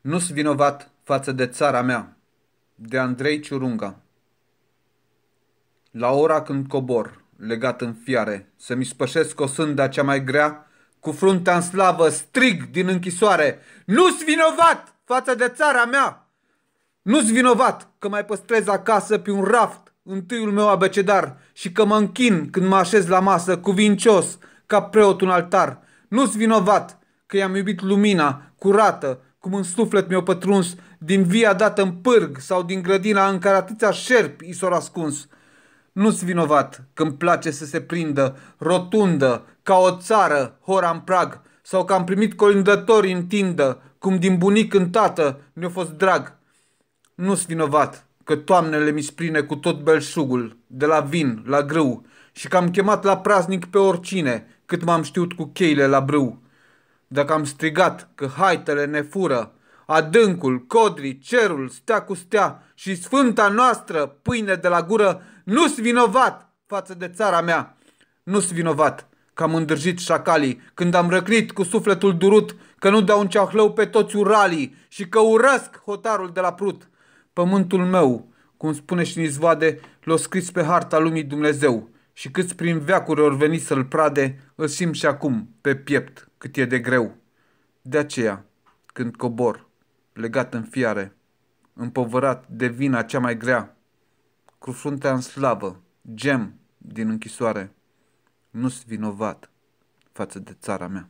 Nu-s vinovat față de țara mea. De Andrei Ciurunga La ora când cobor, legat în fiare, Să-mi spășesc o sânda cea mai grea, Cu fruntea în slavă strig din închisoare, Nu-s vinovat față de țara mea! Nu-s vinovat că mai păstrez acasă pe un raft întâiul meu abecedar și că mă închin când mă așez la masă cuvincios ca preot un altar. Nu-s vinovat că i-am iubit lumina curată, cum în suflet mi-o pătruns, din via dată în pârg sau din grădina în care atâția șerpi i s-au ascuns. Nu-s vinovat când place să se prindă, rotundă, ca o țară, hora în prag, sau că am primit colindători în tindă, cum din bunic în tată mi-a fost drag. Nu-s vinovat că toamnele mi sprine cu tot belșugul, de la vin la grâu, și că am chemat la praznic pe oricine, cât m-am știut cu cheile la brâu. Dacă am strigat că haitele ne fură, adâncul, codrii, cerul, stea cu stea și sfânta noastră pâine de la gură, nu-s vinovat față de țara mea. Nu-s vinovat că am îndrăjit șacalii când am răcnit cu sufletul durut că nu dau un ceahlău pe toți uralii și că urăsc hotarul de la prut. Pământul meu, cum spune și Nizvade, l-a scris pe harta lumii Dumnezeu și câți prin veacuri ori veni să-l prade, îl simt și acum pe piept cât e de greu. De aceea, când cobor, legat în fiare, împovărat de vina cea mai grea, cu fruntea în slavă, gem din închisoare, nu-s vinovat față de țara mea.